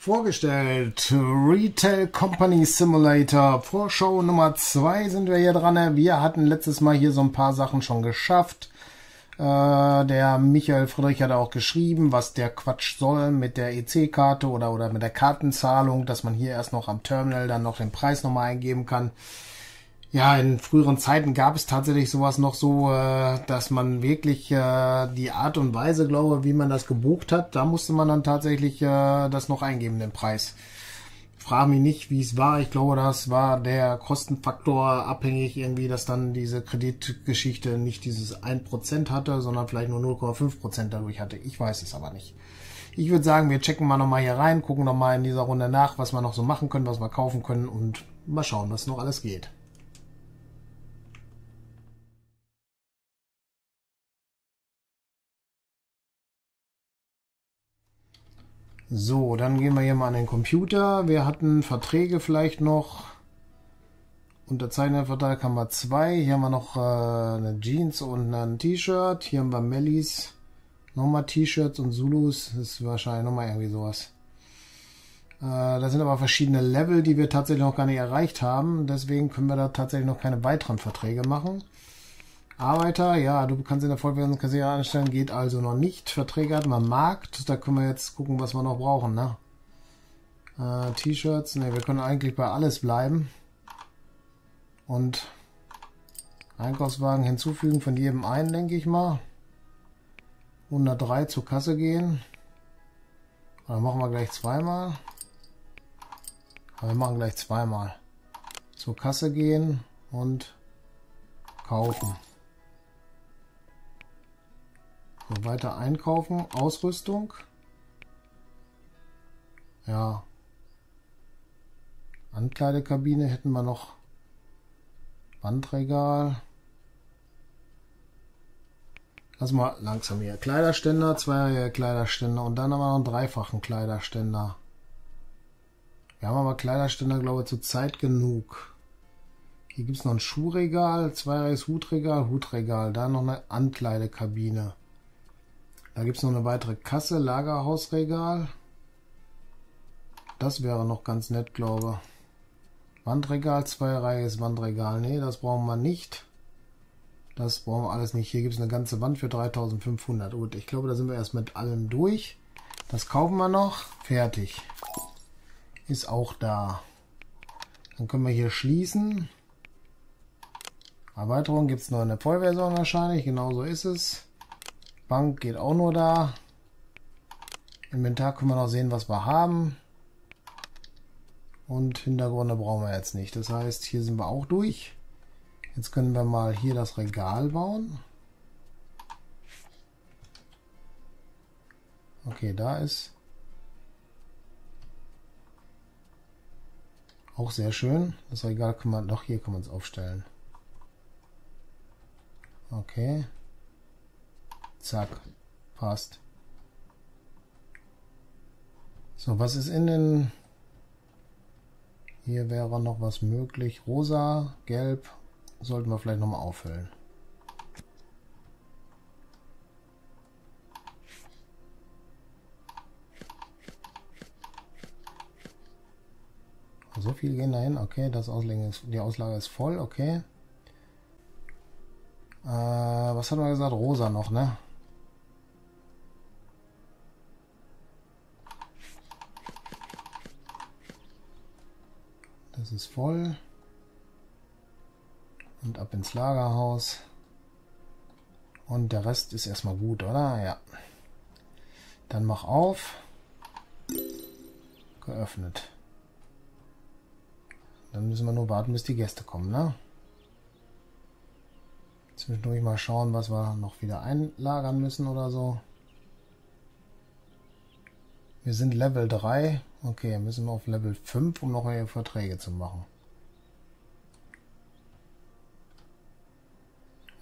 vorgestellt. Retail Company Simulator. Vorschau Nummer 2 sind wir hier dran. Wir hatten letztes Mal hier so ein paar Sachen schon geschafft. Äh, der Michael Friedrich hat auch geschrieben, was der Quatsch soll mit der EC-Karte oder, oder mit der Kartenzahlung, dass man hier erst noch am Terminal dann noch den Preis nochmal eingeben kann. Ja, in früheren Zeiten gab es tatsächlich sowas noch so, äh, dass man wirklich äh, die Art und Weise, glaube wie man das gebucht hat, da musste man dann tatsächlich äh, das noch eingeben, den Preis. Frag mich nicht, wie es war. Ich glaube, das war der Kostenfaktor abhängig irgendwie, dass dann diese Kreditgeschichte nicht dieses 1% hatte, sondern vielleicht nur 0,5% dadurch hatte. Ich weiß es aber nicht. Ich würde sagen, wir checken mal nochmal hier rein, gucken nochmal in dieser Runde nach, was wir noch so machen können, was wir kaufen können und mal schauen, was noch alles geht. So, dann gehen wir hier mal an den Computer. Wir hatten Verträge vielleicht noch. Unterzeichnervertrag haben wir zwei. Hier haben wir noch äh, eine Jeans und ein T-Shirt. Hier haben wir Mellies. Nochmal T-Shirts und Zulus. Das ist wahrscheinlich nochmal irgendwie sowas. Äh, das sind aber verschiedene Level, die wir tatsächlich noch gar nicht erreicht haben. Deswegen können wir da tatsächlich noch keine weiteren Verträge machen. Arbeiter, ja, du kannst in der Vollversion Kassierer anstellen, geht also noch nicht. Verträge hat man Markt, da können wir jetzt gucken, was wir noch brauchen, ne? Äh, T-Shirts, ne, wir können eigentlich bei alles bleiben. Und Einkaufswagen hinzufügen von jedem einen, denke ich mal. 103 zur Kasse gehen. Dann machen wir gleich zweimal. wir machen gleich zweimal. Zur Kasse gehen und kaufen. So, weiter einkaufen. Ausrüstung. Ja. Ankleidekabine hätten wir noch. Wandregal. Lass mal langsam hier. Kleiderständer, zwei Kleiderständer und dann haben wir noch einen dreifachen Kleiderständer. Wir haben aber Kleiderständer, glaube ich, zur Zeit genug. Hier gibt es noch ein Schuhregal, zweireihes Hutregal, Hutregal, da noch eine Ankleidekabine. Da gibt es noch eine weitere Kasse, Lagerhausregal. Das wäre noch ganz nett, glaube ich. Wandregal, zweireihiges Wandregal. Nee, das brauchen wir nicht. Das brauchen wir alles nicht. Hier gibt es eine ganze Wand für 3500. Gut, ich glaube, da sind wir erst mit allem durch. Das kaufen wir noch. Fertig. Ist auch da. Dann können wir hier schließen. Erweiterung gibt es nur in der Vollversion wahrscheinlich. Genauso ist es. Bank geht auch nur da. Inventar können wir noch sehen, was wir haben. Und Hintergründe brauchen wir jetzt nicht. Das heißt, hier sind wir auch durch. Jetzt können wir mal hier das Regal bauen. Okay, da ist auch sehr schön. Das Regal kann man doch hier kann man es aufstellen. Okay. Zack. Passt. So, was ist in den... Hier wäre noch was möglich. Rosa, gelb. Sollten wir vielleicht nochmal auffüllen. So viel gehen dahin. Okay, das Auslegen ist, die Auslage ist voll. Okay. Äh, was hat man gesagt? Rosa noch, ne? Das ist voll. Und ab ins Lagerhaus. Und der Rest ist erstmal gut, oder? Ja. Dann mach auf. Geöffnet. Dann müssen wir nur warten, bis die Gäste kommen, ne? Zwischendurch mal schauen, was wir noch wieder einlagern müssen oder so. Wir sind Level 3. Okay, müssen wir auf Level 5, um noch mehr Verträge zu machen.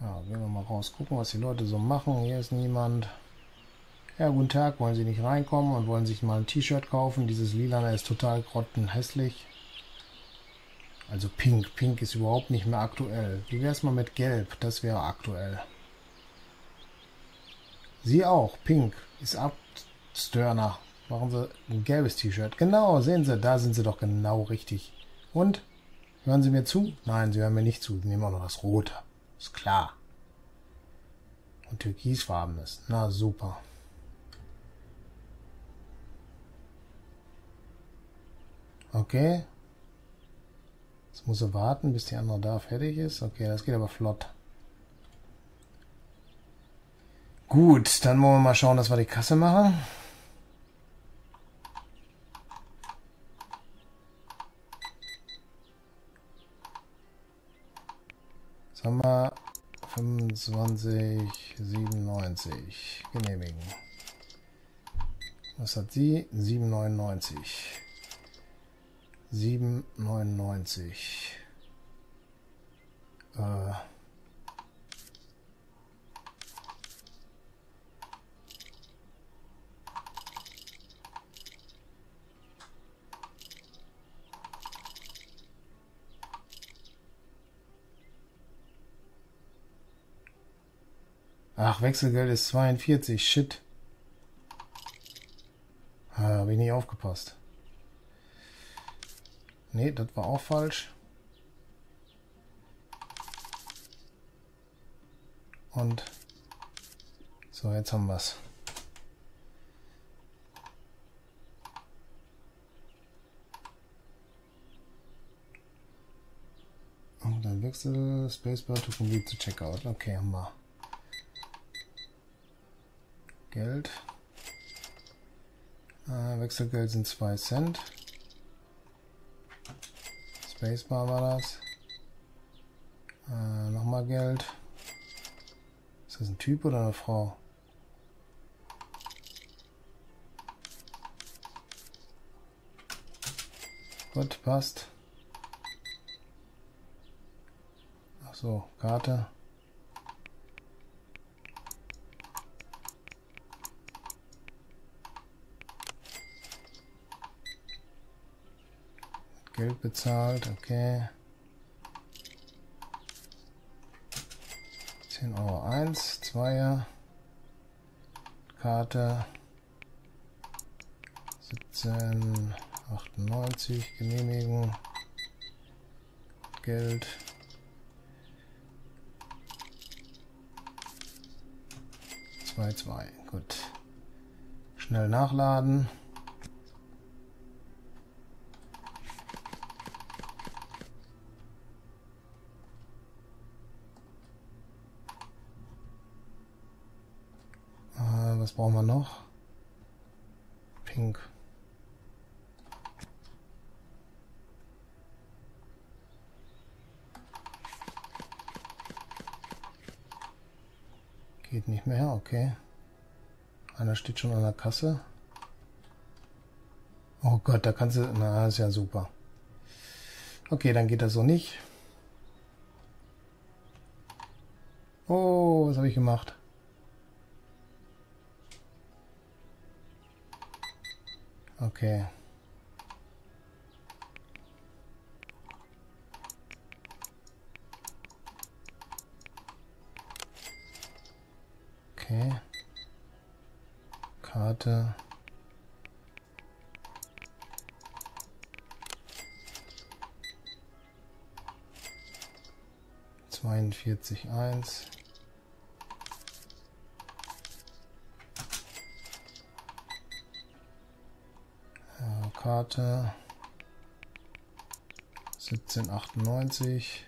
Ja, gehen wir mal raus, gucken, was die Leute so machen. Hier ist niemand. Ja, guten Tag. Wollen Sie nicht reinkommen und wollen sich mal ein T-Shirt kaufen? Dieses Lilane ist total grottenhässlich. Also pink. Pink ist überhaupt nicht mehr aktuell. Wie wäre es mal mit gelb? Das wäre aktuell. Sie auch. Pink ist ab. Machen Sie ein gelbes T-Shirt. Genau, sehen Sie, da sind Sie doch genau richtig. Und? Hören Sie mir zu? Nein, Sie hören mir nicht zu. Wir nehmen auch noch das Rote. Ist klar. Und türkisfarbenes. Na super. Okay. Jetzt muss er warten, bis die andere da fertig ist. Okay, das geht aber flott. Gut, dann wollen wir mal schauen, dass wir die Kasse machen. Jetzt haben wir 25, 97. Genehmigen. Was hat sie? 7,99. 7,99. Äh. Ach, Wechselgeld ist 42. Shit. Ah, habe ich nicht aufgepasst. Nee, das war auch falsch. Und so, jetzt haben wir es. Und dann Wechsel Spacebar to complete to checkout. Okay, haben wir. Geld. Äh, Wechselgeld sind 2 Cent. Spacebar war das. Äh, Nochmal Geld. Ist das ein Typ oder eine Frau? Gut, passt. Ach so, Karte. Geld bezahlt, okay. 10 Euro 1, 2 Karte. 1798 genehmigen Geld. Zwei zwei gut. Schnell nachladen was brauchen wir noch? Pink. Geht nicht mehr, okay. Einer steht schon an der Kasse. Oh Gott, da kannst du... Na, ist ja super. Okay, dann geht das so nicht. Oh, was habe ich gemacht? Okay. Okay. Karte. Zweiundvierzig eins. Karte. 1798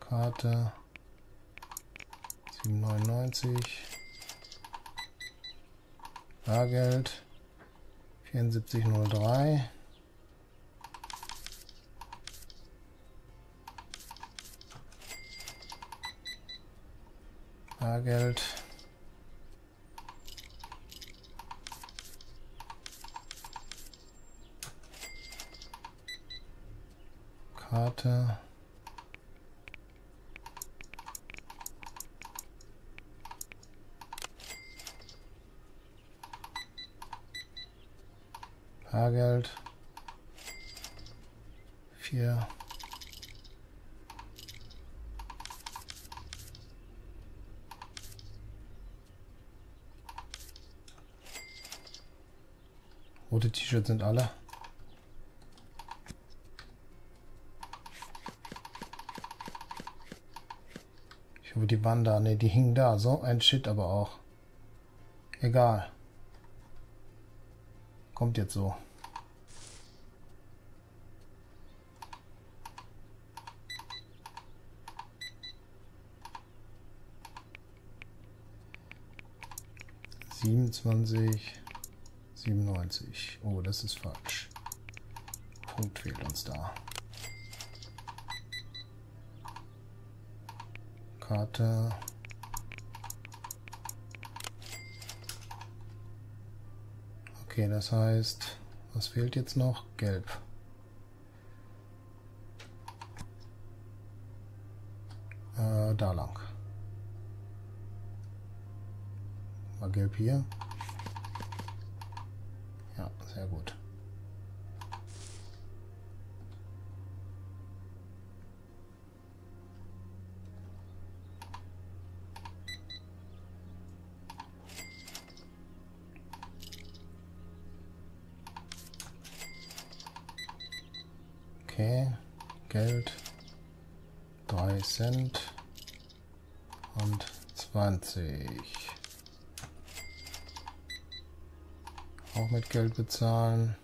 Karte. 799 Bargeld. 7403 Bargeld Karte. Bargeld. Vier. Rote T-Shirts sind alle. Hoffe, die waren da. Ne, die hingen da. So ein Shit aber auch. Egal. Kommt jetzt so. Siebenundzwanzig, siebenundneunzig. Oh, das ist falsch. Punkt fehlt uns da. Karte. Okay, das heißt, was fehlt jetzt noch? Gelb. Äh, da lang. War gelb hier? Ja, sehr gut. Okay, Geld 3 Cent und 20. Auch mit Geld bezahlen.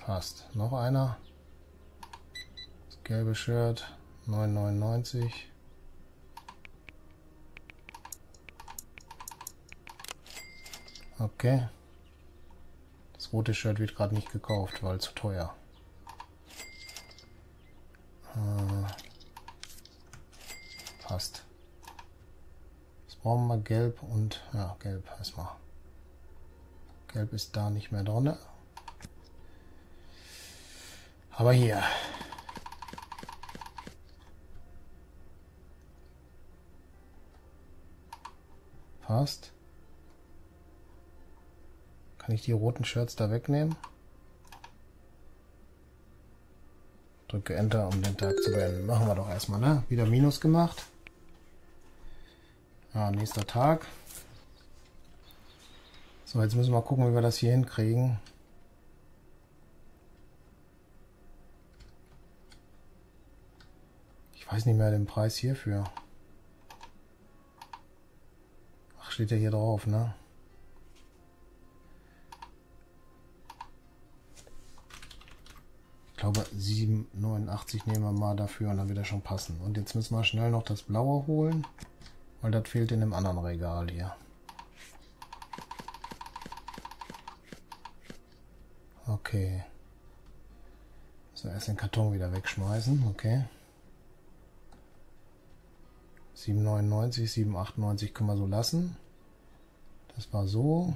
Passt. Noch einer. Das gelbe Shirt 9,99. Okay rote Shirt wird gerade nicht gekauft, weil zu teuer. Passt. Jetzt brauchen wir gelb und ja, gelb erstmal. Gelb ist da nicht mehr drin. Aber hier. Passt. Kann ich die roten Shirts da wegnehmen? Drücke Enter, um den Tag zu beenden. Machen wir doch erstmal, ne? Wieder Minus gemacht. Ja, nächster Tag. So, jetzt müssen wir mal gucken, wie wir das hier hinkriegen. Ich weiß nicht mehr den Preis hierfür. Ach, steht ja hier drauf, ne? glaube 7,89 nehmen wir mal dafür und dann wird er schon passen. Und jetzt müssen wir schnell noch das blaue holen, weil das fehlt in dem anderen Regal hier. Okay. So, erst den Karton wieder wegschmeißen. Okay. 7,99, 7,98 können wir so lassen. Das war so.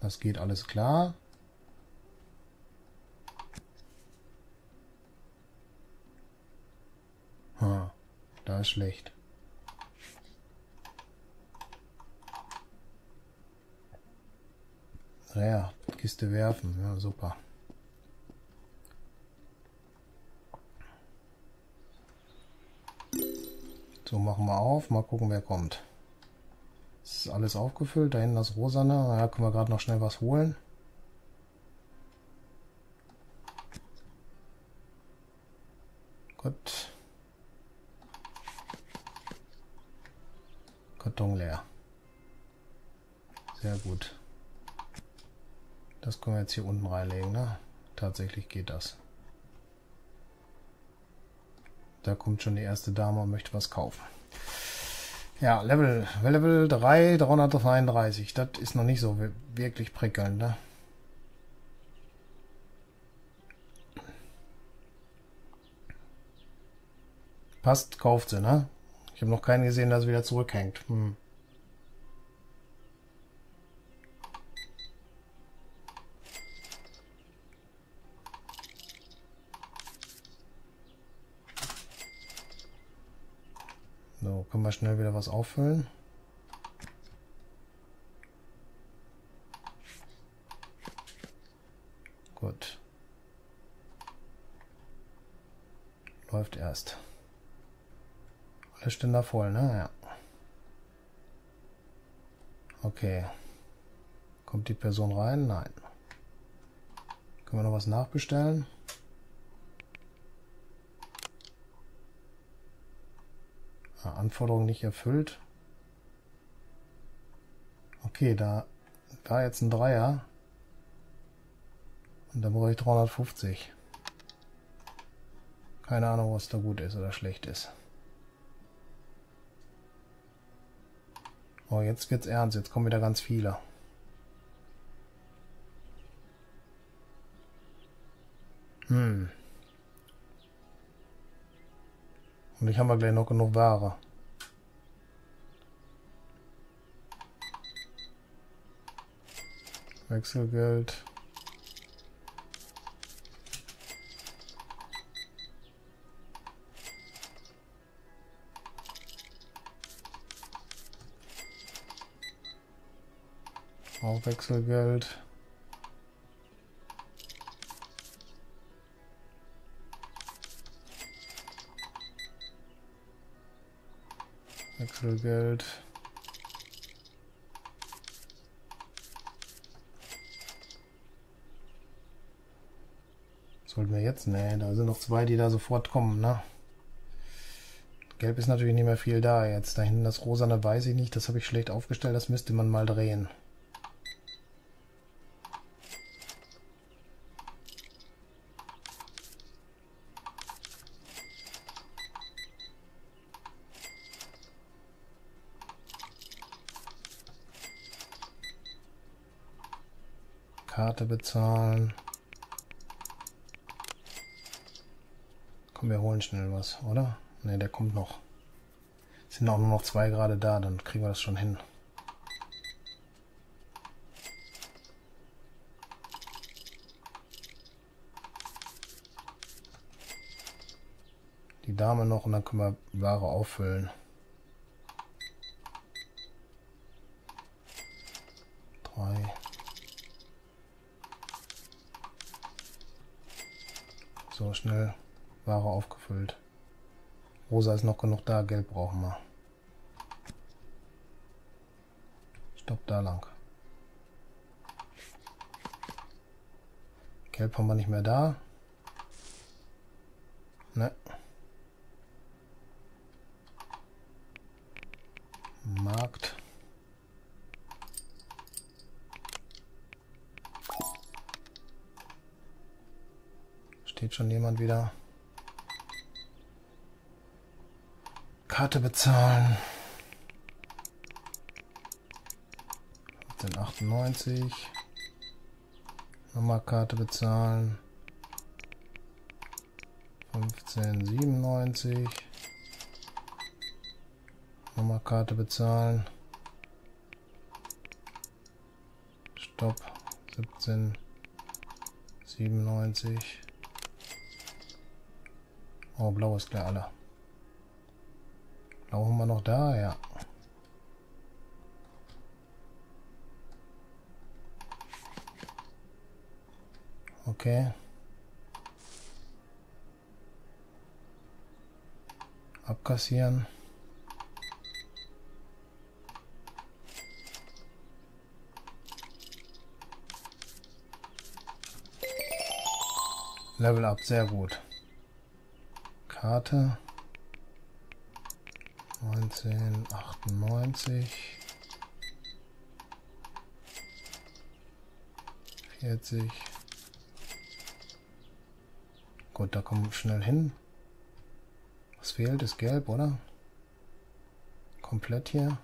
Das geht alles klar. Da ist schlecht. Ja, Kiste werfen. Ja, super. So, machen wir auf. Mal gucken, wer kommt. ist alles aufgefüllt. Da hinten das Rosane. Da können wir gerade noch schnell was holen. Gut. Karton leer. Sehr gut. Das können wir jetzt hier unten reinlegen. Ne? Tatsächlich geht das. Da kommt schon die erste Dame und möchte was kaufen. Ja, Level, Level 3, 333. Das ist noch nicht so wirklich prickelnd. Ne? Passt, kauft sie, ne? Ich habe noch keinen gesehen, der wieder zurückhängt. Hm. So, können wir schnell wieder was auffüllen. Gut. Läuft erst. Alle Ständer voll, ne? Ja. Okay. Kommt die Person rein? Nein. Können wir noch was nachbestellen? Anforderung nicht erfüllt. Okay, da, da jetzt ein Dreier. Und dann brauche ich 350. Keine Ahnung, was da gut ist oder schlecht ist. Oh, jetzt wird's ernst. Jetzt kommen wieder ganz viele. Hm. Und ich habe gleich noch genug Ware. Wechselgeld. Auch Wechselgeld. Wechselgeld. Sollten wir jetzt? Ne, da sind noch zwei, die da sofort kommen, ne? Gelb ist natürlich nicht mehr viel da jetzt. Da hinten das rosane weiß ich nicht. Das habe ich schlecht aufgestellt. Das müsste man mal drehen. Karte bezahlen. Komm, wir holen schnell was, oder? Ne, der kommt noch. Es sind auch nur noch zwei gerade da, dann kriegen wir das schon hin. Die Dame noch und dann können wir Ware auffüllen. Drei. So, schnell Ware aufgefüllt. Rosa ist noch genug da, Gelb brauchen wir. Stopp da lang. Gelb haben wir nicht mehr da. Ne. Markt. Steht schon jemand wieder? Karte bezahlen. 1598. Nochmal Karte bezahlen. 1597. Nochmal Karte bezahlen. Stopp. 1797. Oh, blau ist klar alle. Blau haben wir noch da, ja. Okay. Abkassieren. Level up, sehr gut. Karte. 1998. 40. Gut, da kommen wir schnell hin. Was fehlt, ist gelb, oder? Komplett hier.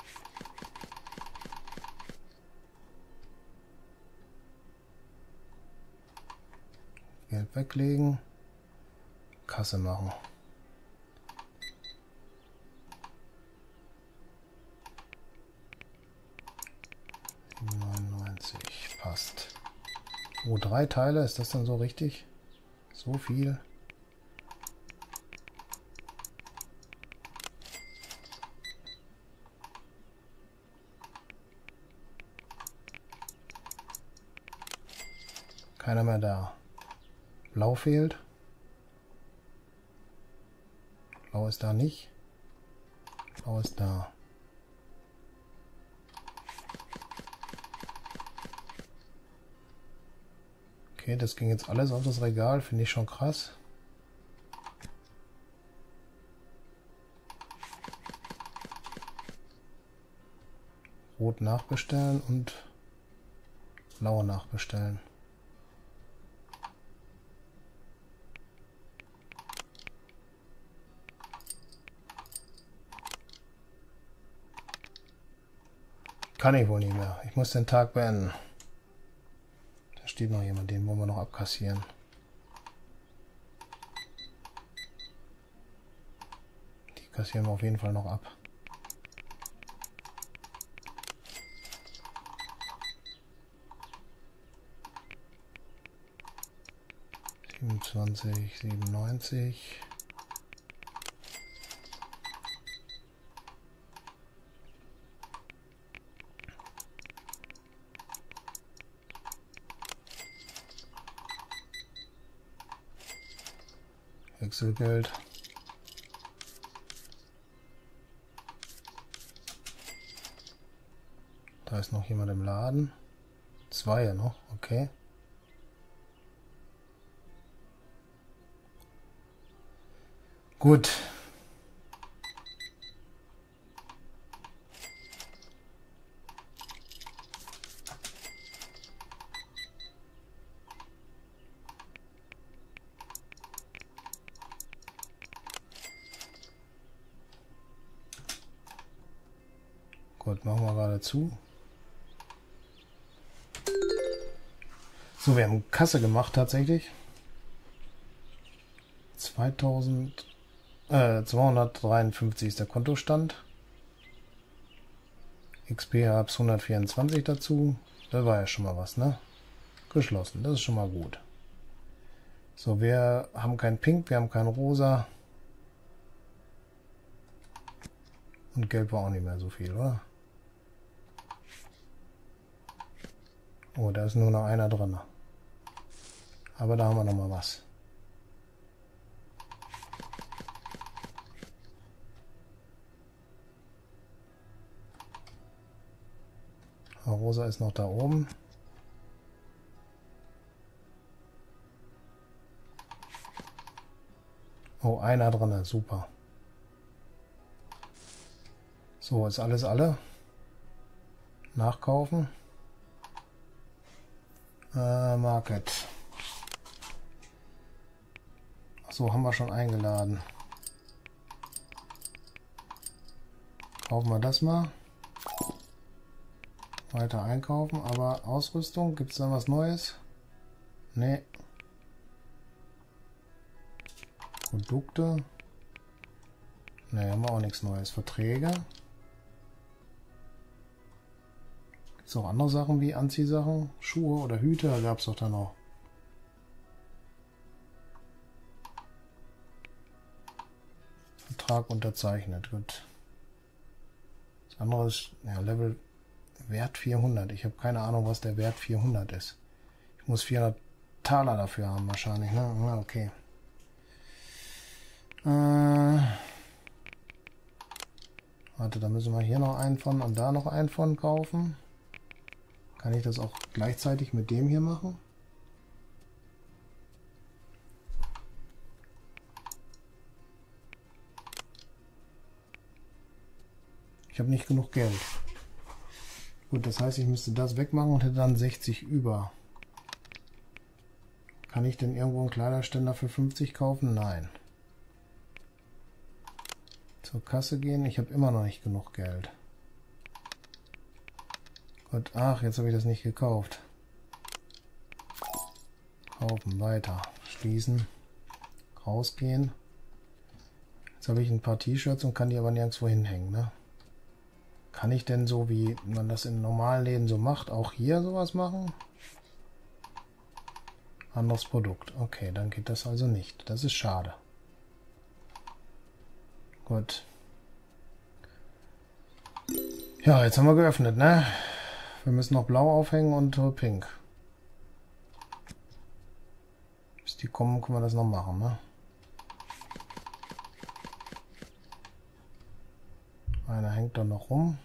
Gelb weglegen. Kasse machen. 99, passt. Oh, drei Teile, ist das dann so richtig? So viel? Keiner mehr da. Blau fehlt. Blau ist da nicht. Blau ist da. Okay, das ging jetzt alles auf das Regal, finde ich schon krass. Rot nachbestellen und blau nachbestellen. Kann ich wohl nicht mehr. Ich muss den Tag beenden. Steht noch jemand, den wollen wir noch abkassieren. Die kassieren wir auf jeden Fall noch ab. 27, 97. Wechselgeld. Da ist noch jemand im Laden. Zwei noch, okay. Gut. Gut, machen wir gerade zu. So, wir haben Kasse gemacht tatsächlich. 2000 äh, 253 ist der Kontostand. XP Hubs 124 dazu. Das war ja schon mal was, ne? Geschlossen, das ist schon mal gut. So, wir haben kein Pink, wir haben kein Rosa. Und Gelb war auch nicht mehr so viel, oder? Oh, da ist nur noch einer drin. Aber da haben wir noch mal was. Rosa ist noch da oben. Oh, einer drin, super. So, ist alles alle. Nachkaufen. Äh, Market. So, haben wir schon eingeladen. Kaufen wir das mal. Weiter einkaufen, aber Ausrüstung, gibt es da was Neues? Nee. Produkte. Ne, haben wir auch nichts Neues. Verträge. Es auch andere Sachen wie Anziehsachen? Schuhe oder Hüte? Gab es doch da noch. Vertrag unterzeichnet. Gut. Das andere ist ja, Level Wert 400. Ich habe keine Ahnung, was der Wert 400 ist. Ich muss 400 Taler dafür haben wahrscheinlich. Ne? Ja, okay. Äh, warte, da müssen wir hier noch einen von und da noch einen von kaufen. Kann ich das auch gleichzeitig mit dem hier machen? Ich habe nicht genug Geld. Gut, das heißt, ich müsste das wegmachen und hätte dann 60 über. Kann ich denn irgendwo einen Kleiderständer für 50 kaufen? Nein. Zur Kasse gehen. Ich habe immer noch nicht genug Geld. Gut, ach, jetzt habe ich das nicht gekauft. Kaufen, weiter. Schließen. Rausgehen. Jetzt habe ich ein paar T-Shirts und kann die aber nirgendwo hinhängen, ne? Kann ich denn so, wie man das in normalen Läden so macht, auch hier sowas machen? Anderes Produkt. Okay, dann geht das also nicht. Das ist schade. Gut. Ja, jetzt haben wir geöffnet, ne? Wir müssen noch blau aufhängen und pink. Bis die kommen, können wir das noch machen, ne? Einer hängt da noch rum.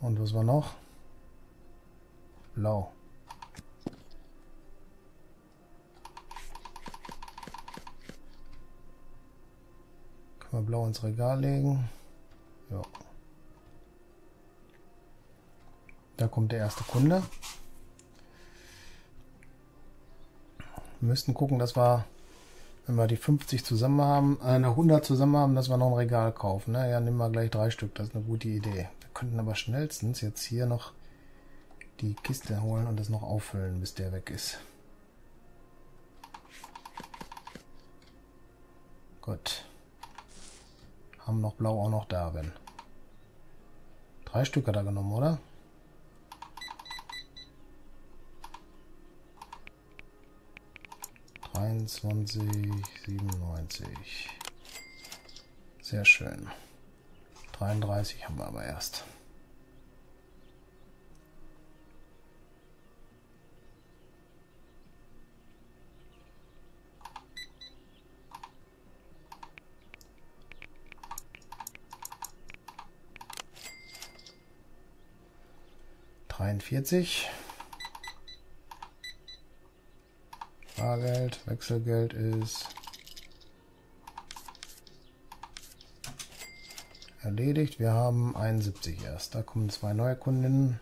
Und was war noch? Blau. Wir blau ins Regal legen. Ja. Da kommt der erste Kunde. Wir müssten gucken, dass wir, wenn wir die 50 zusammen haben, äh, eine 100 zusammen haben, dass wir noch ein Regal kaufen. Ne? Ja, nehmen wir gleich drei Stück. Das ist eine gute Idee. Wir könnten aber schnellstens jetzt hier noch die Kiste holen und das noch auffüllen, bis der weg ist. Gut. Haben noch blau auch noch da, wenn. Drei Stück hat er genommen, oder? Dreiundzwanzig, siebenundneunzig. Sehr schön. 33 haben wir aber erst. 43. Bargeld, Wechselgeld ist erledigt. Wir haben 71 erst. Da kommen zwei neue Kundinnen.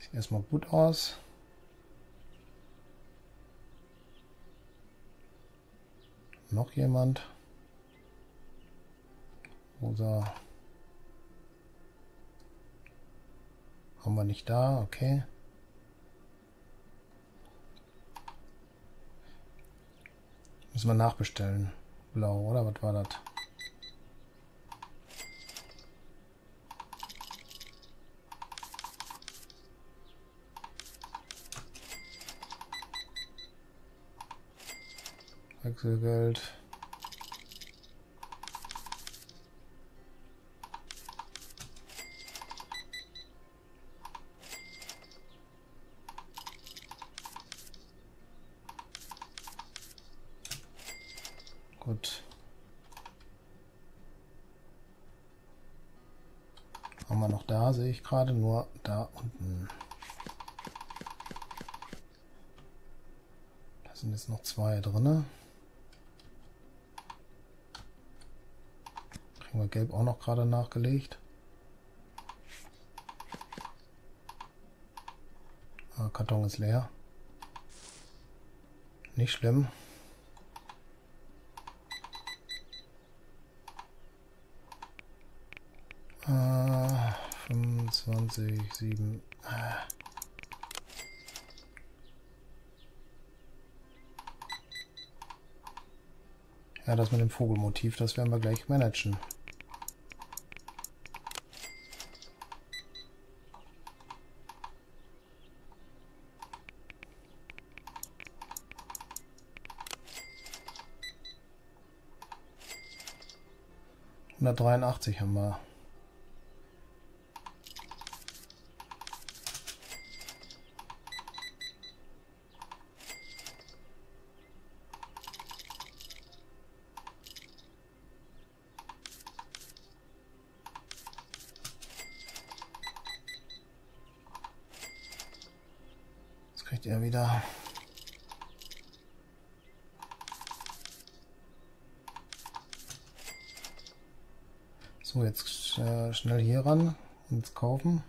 Sieht erstmal gut aus. Noch jemand? Rosa. Haben wir nicht da, okay. Müssen wir nachbestellen. Blau, oder? Was war das? Wechselgeld. Gut. Haben wir noch da, sehe ich gerade, nur da unten. Da sind jetzt noch zwei drin. Kriegen wir gelb auch noch gerade nachgelegt. Ah, Karton ist leer. Nicht schlimm. 20, 7. Ja, das mit dem Vogelmotiv, das werden wir gleich managen. Hundertdreiundachtzig haben wir. Kriegt er wieder. So, jetzt äh, schnell hier ran und kaufen.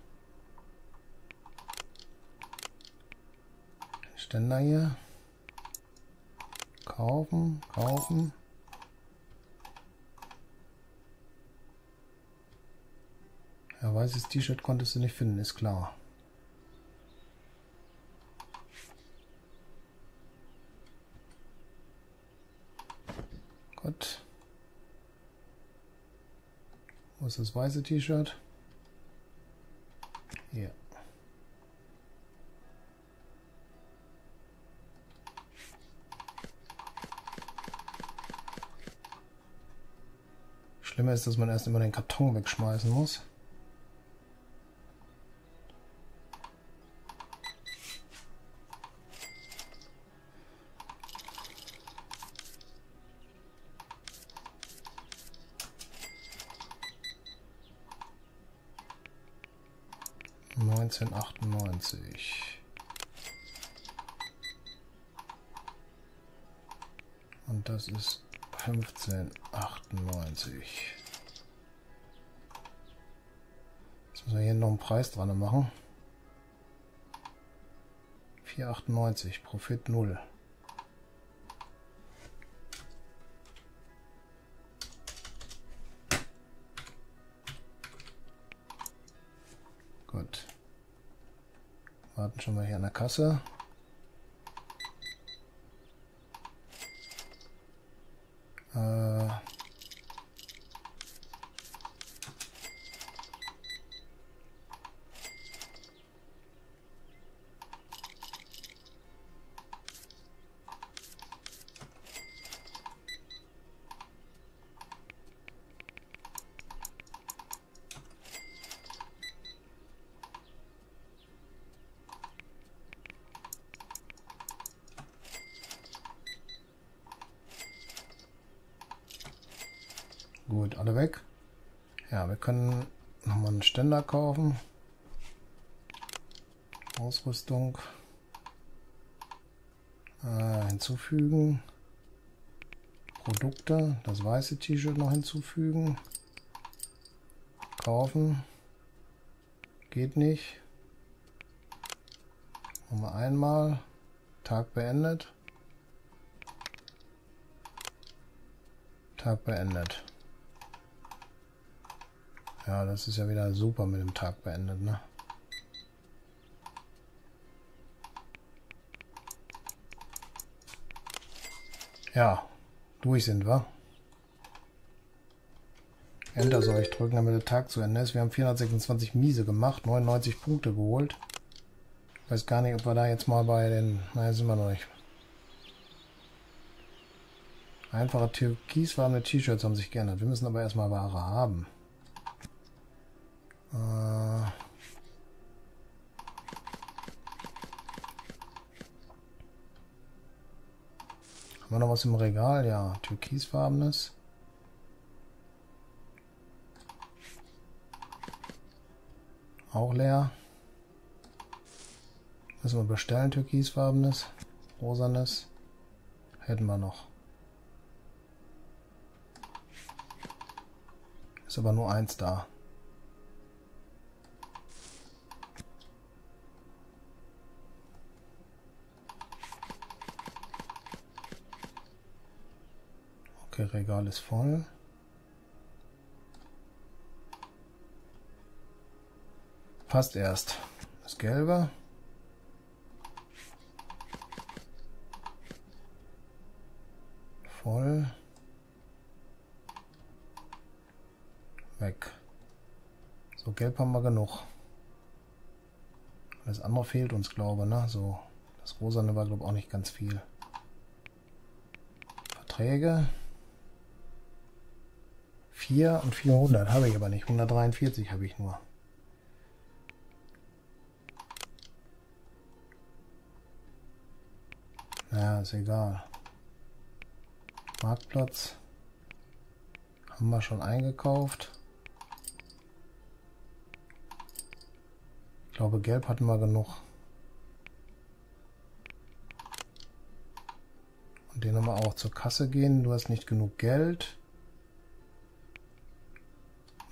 Ständer hier. Kaufen, kaufen. Ja, weißes T-Shirt konntest du nicht finden, ist klar. Gut. Wo ist das weiße T-Shirt? Hier. Schlimmer ist, dass man erst immer den Karton wegschmeißen muss. 1998. Und das ist 1598. Jetzt müssen wir hier noch einen Preis dran machen. 4,98. Profit 0. schon mal hier an der Kasse. Gut, alle weg. Ja, wir können nochmal einen Ständer kaufen. Ausrüstung äh, hinzufügen. Produkte, das weiße T-Shirt noch hinzufügen. Kaufen. Geht nicht. Wir einmal. Tag beendet. Tag beendet. Ja, das ist ja wieder super mit dem Tag beendet, ne? Ja, durch sind wir. Enter soll ich drücken, damit der Tag zu Ende ist. Wir haben 426 Miese gemacht, 99 Punkte geholt. Ich weiß gar nicht, ob wir da jetzt mal bei den... Nein, sind wir noch nicht. Einfache türkisfarbene T-Shirts haben sich geändert. Wir müssen aber erstmal Ware haben. Äh haben wir noch was im Regal? Ja, türkisfarbenes. Auch leer. Müssen wir bestellen, türkisfarbenes. Rosanes. Hätten wir noch. Ist aber nur eins da. Okay, Regal ist voll. Passt erst. Das Gelbe. Voll. Weg. So, gelb haben wir genug. Das andere fehlt uns, glaube ich, ne? So, das rosane war, glaube ich, auch nicht ganz viel. Verträge. 4 und 400 habe ich aber nicht. 143 habe ich nur. Ja, ist egal. Marktplatz. Haben wir schon eingekauft. Ich glaube, gelb hatten wir genug. Und den haben wir auch zur Kasse gehen. Du hast nicht genug Geld.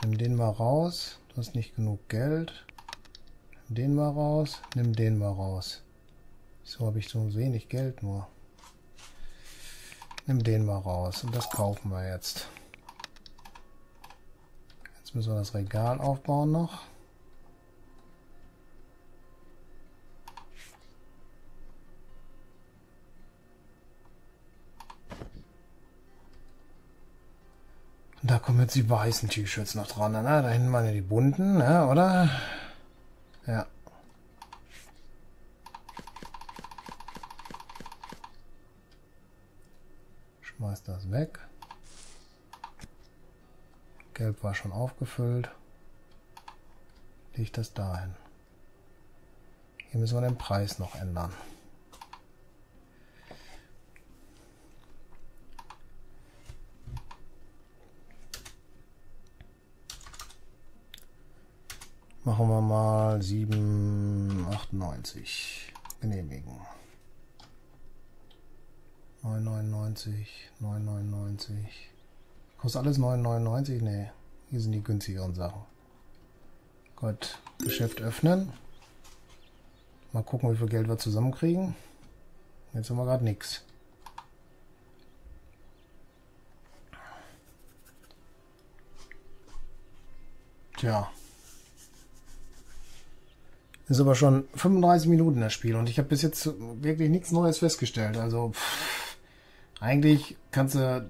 Nimm den mal raus. Du hast nicht genug Geld. Nimm den mal raus. Nimm den mal raus. So habe ich so wenig Geld nur. Nimm den mal raus. Und das kaufen wir jetzt. Jetzt müssen wir das Regal aufbauen noch. Jetzt die weißen T-Shirts noch dran. Ne? Da hinten waren ja die bunten, ne? oder? Ja. Schmeiß das weg. Gelb war schon aufgefüllt. Leg das dahin. Hier müssen wir den Preis noch ändern. Machen wir mal 7,98. Genehmigen. 9,99, 9,99. Kostet alles 9,99? Nee, hier sind die günstigeren Sachen. Gut, Geschäft öffnen. Mal gucken, wie viel Geld wir zusammenkriegen. Jetzt haben wir gerade nichts. Tja. Ist aber schon 35 Minuten das Spiel und ich habe bis jetzt wirklich nichts Neues festgestellt. Also pff, eigentlich kannst du,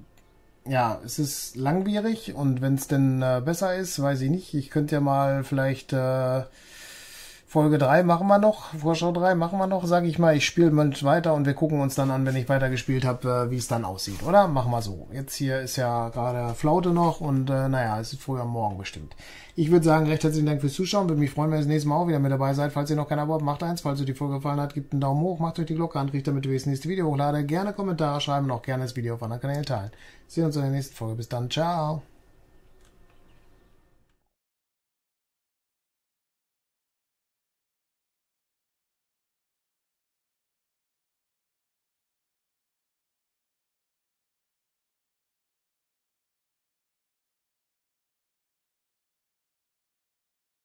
ja, es ist langwierig und wenn es denn äh, besser ist, weiß ich nicht. Ich könnte ja mal vielleicht äh, Folge 3 machen wir noch, Vorschau 3 machen wir noch, sage ich mal. Ich spiele mal weiter und wir gucken uns dann an, wenn ich weiter gespielt habe, äh, wie es dann aussieht, oder? Machen wir so. Jetzt hier ist ja gerade Flaute noch und äh, naja, es ist früher morgen bestimmt. Ich würde sagen, recht herzlichen Dank fürs Zuschauen. Würde mich freuen, wenn ihr das nächste Mal auch wieder mit dabei seid. Falls ihr noch kein Abo habt, macht eins. Falls euch die Folge gefallen hat, gebt einen Daumen hoch, macht euch die Glocke an, damit ihr das nächste Video hochlade. Gerne Kommentare schreiben und auch gerne das Video auf anderen Kanälen teilen. Sehen uns in der nächsten Folge. Bis dann. Ciao.